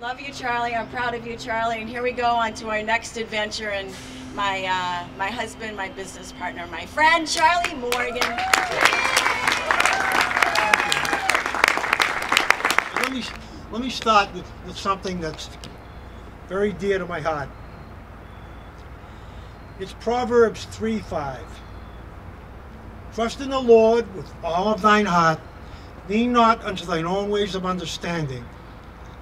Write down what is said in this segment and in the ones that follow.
Love you, Charlie. I'm proud of you, Charlie. And here we go on to our next adventure. And my uh, my husband, my business partner, my friend, Charlie Morgan. Let me, let me start with, with something that's very dear to my heart. It's Proverbs 3 5. Trust in the Lord with all of thine heart. Lean not unto thine own ways of understanding.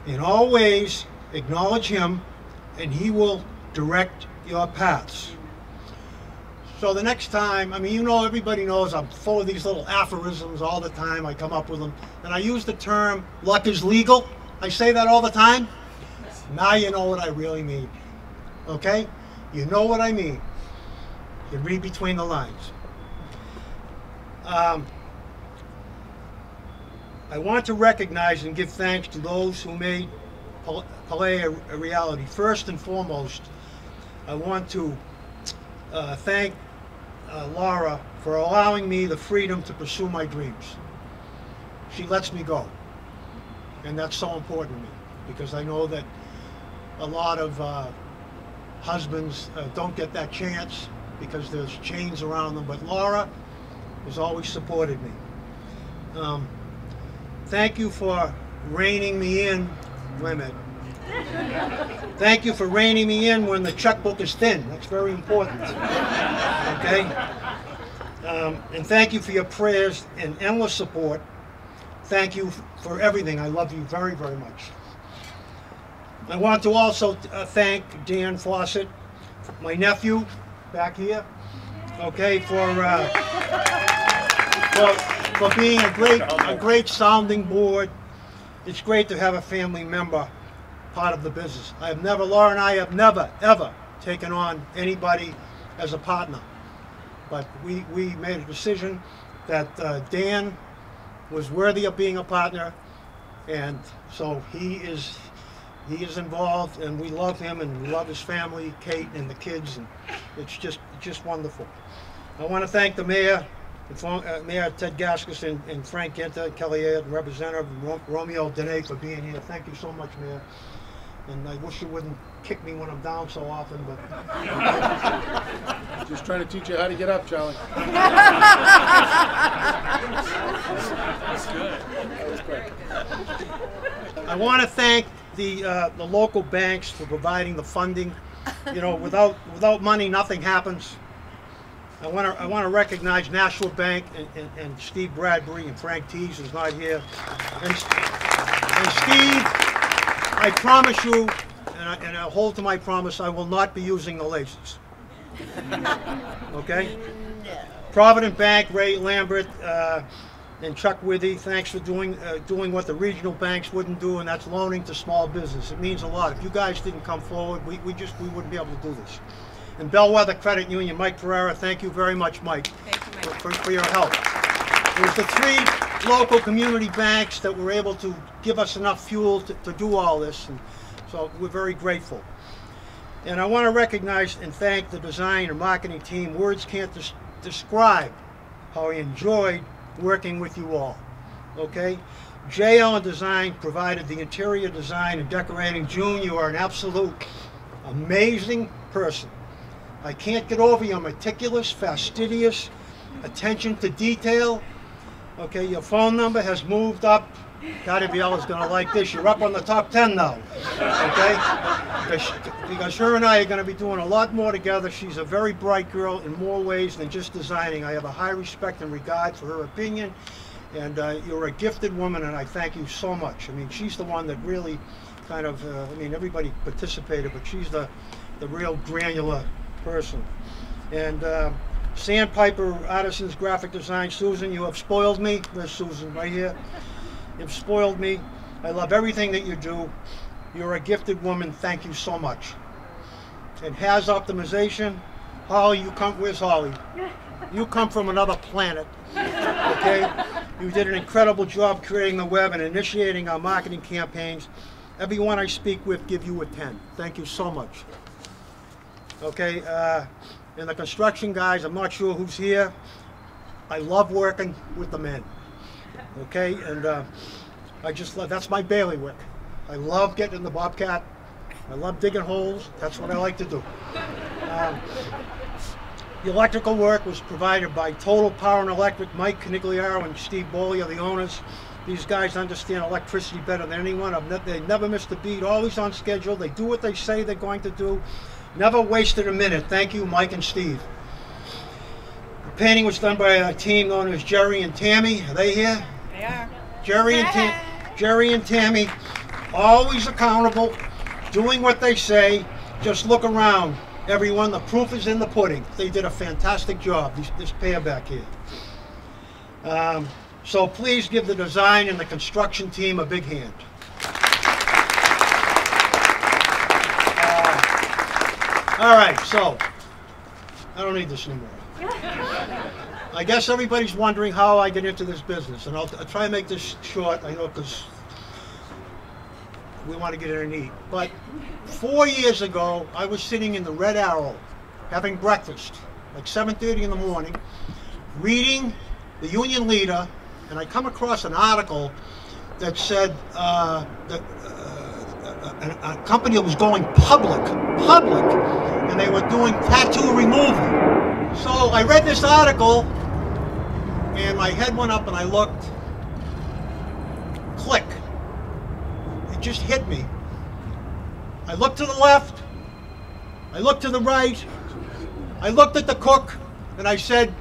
In all ways acknowledge him, and he will direct your paths. So the next time, I mean, you know, everybody knows I'm full of these little aphorisms all the time. I come up with them. And I use the term, luck is legal. I say that all the time. Now you know what I really mean. Okay? You know what I mean. You read between the lines. Um, I want to recognize and give thanks to those who made Pellé a, a reality. First and foremost, I want to uh, thank uh, Laura for allowing me the freedom to pursue my dreams. She lets me go. And that's so important to me because I know that a lot of uh, husbands uh, don't get that chance because there's chains around them. But Laura has always supported me. Um, Thank you for reining me in, women. Thank you for reining me in when the checkbook is thin. That's very important. Okay? Um, and thank you for your prayers and endless support. Thank you for everything. I love you very, very much. I want to also uh, thank Dan Fawcett, my nephew, back here, okay, for, uh, for for being a great, a great sounding board. It's great to have a family member part of the business. I have never, Laura and I have never, ever taken on anybody as a partner. But we, we made a decision that uh, Dan was worthy of being a partner, and so he is he is involved, and we love him, and we love his family, Kate and the kids, and it's just just wonderful. I want to thank the mayor uh, Mayor Ted Gatsas and, and Frank Ginter, Kelly Ayer, Representative Romeo Dene for being here. Thank you so much, Mayor. And I wish you wouldn't kick me when I'm down so often, but. Just trying to teach you how to get up, Charlie. That's good. That was great. I want to thank the uh, the local banks for providing the funding. You know, without without money, nothing happens. I want to I want to recognize National Bank and, and, and, Steve Bradbury and Frank Tees is not here. And, and Steve, I promise you, and, I, and I'll hold to my promise, I will not be using the laces. okay? Provident Bank, Ray Lambert, uh, and Chuck Withy, thanks for doing uh, doing what the regional banks wouldn't do, and that's loaning to small business. It means a lot. If you guys didn't come forward, we, we just we wouldn't be able to do this and Bellwether Credit Union, Mike Pereira. Thank you very much, Mike, Thank you, Mike. For, for, your help. It was the three local community banks that were able to give us enough fuel to, to do all this, and so we're very grateful. And I want to recognize and thank the design and marketing team. Words can't des describe how I enjoyed working with you all. Okay? JL Design provided the interior design and decorating. June, you are an absolute amazing person. I can't get over your meticulous, fastidious attention to detail. Okay, your phone number has moved up. Cardiviel is going to like this. You're up on the top 10 now. Okay? Because, because her and I are going to be doing a lot more together. She's a very bright girl in more ways than just designing. I have a high respect and regard for her opinion. And uh, you're a gifted woman, and I thank you so much. I mean, she's the one that really kind of, uh, I mean, everybody participated, but she's the, the real granular person. And uh, Sandpiper Artisans Graphic Design, Susan, you have spoiled me. There's Susan right here. You've spoiled me. I love everything that you do. You're a gifted woman. Thank you so much. And Has Optimization, Holly, you come, where's Holly? You come from another planet, okay? You did an incredible job creating the web and initiating our marketing campaigns. Everyone I speak with give you a 10. Thank you so much. Okay, uh, and the construction guys, I'm not sure who's here. I love working with the men. Okay, and uh, I just love, that's my bailiwick. I love getting in the Bobcat. I love digging holes. That's what I like to do. Um, the electrical work was provided by Total Power and Electric, Mike Canigliaro and Steve Boley are the owners. These guys understand electricity better than anyone. Ne- they never missed a beat, always on schedule. They do what they say they're going to do. Never wasted a minute. Thank you, Mike and Steve. The painting was done by a team known as Jerry and Tammy. Are they here? They are. Jerry and Tam- Jerry and Tammy, always accountable, doing what they say. Just look around, everyone. The proof is in the pudding. They did a fantastic job. This, this pair back here. Um, so please give the design and the construction team a big hand. All right, so I don't need this anymore. I guess everybody's wondering how I get into this business, and I'll, I'll try and make this short. I know because we want to get it neat. But four years ago, I was sitting in the Red Arrow, having breakfast, like 7:30 in the morning, reading the Union Leader, and I come across an article that said uh, that uh, a, a company that was going public, public, and they were doing tattoo removal. So I read this article, and my head went up, and I looked. Click. It just hit me. I looked to the left. I looked to the right. I looked at the cook, and I said,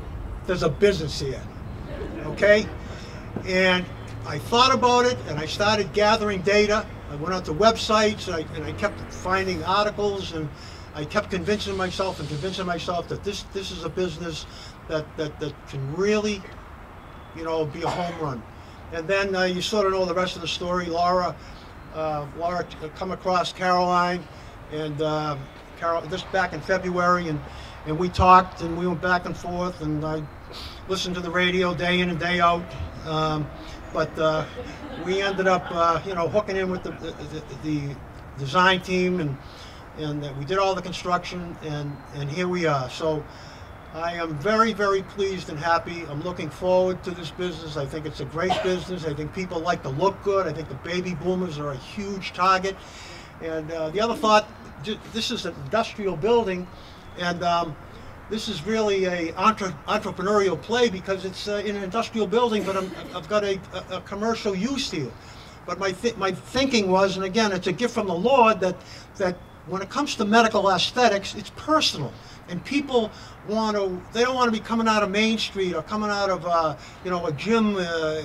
"There's a business here." Okay, and I thought about it, and I started gathering data. I went out to websites, and I, and I kept finding articles, and I kept convincing myself and convincing myself that this this is a business that that, that can really, you know, be a home run. And then uh, you sort of know the rest of the story. Laura, uh, Laura come across Caroline, and uh, Carol this back in February, and and we talked, and we went back and forth, and I listened to the radio day in and day out. Um, but uh, we ended up, uh, you know, hooking in with the, the, the, design team, and and we did all the construction, and and here we are. So. I am very, very pleased and happy. I'm looking forward to this business. I think it's a great business. I think people like to look good. I think the baby boomers are a huge target. And uh, the other thought, this is an industrial building, and um, this is really a entre- entrepreneurial play because it's uh, in an industrial building, but I'm, I've got a, a, a commercial use here. But my th- my thinking was, and again, it's a gift from the Lord that that when it comes to medical aesthetics, it's personal, and people want to. They don't want to be coming out of Main Street or coming out of uh, you know a gym uh,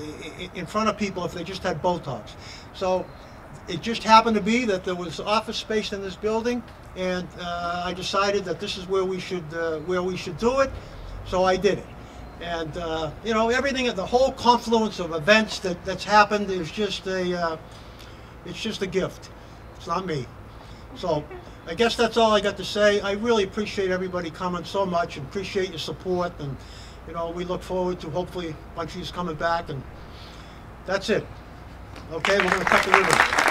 in front of people if they just had Botox. So it just happened to be that there was office space in this building, and uh, I decided that this is where we should uh, where we should do it. So I did it, and uh, you know everything, the whole confluence of events that that's happened is just a uh, it's just a gift. It's not me. So I guess that's all I got to say. I really appreciate everybody coming so much and appreciate your support, and you know we look forward to hopefully a bunch of you coming back, and that's it. Okay, we're gonna cut the ribbon.